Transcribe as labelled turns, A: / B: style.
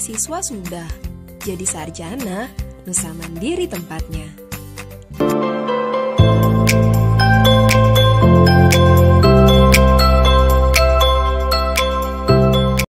A: siswa Sumba. Jadi sarjana, Nusa Mandiri tempatnya.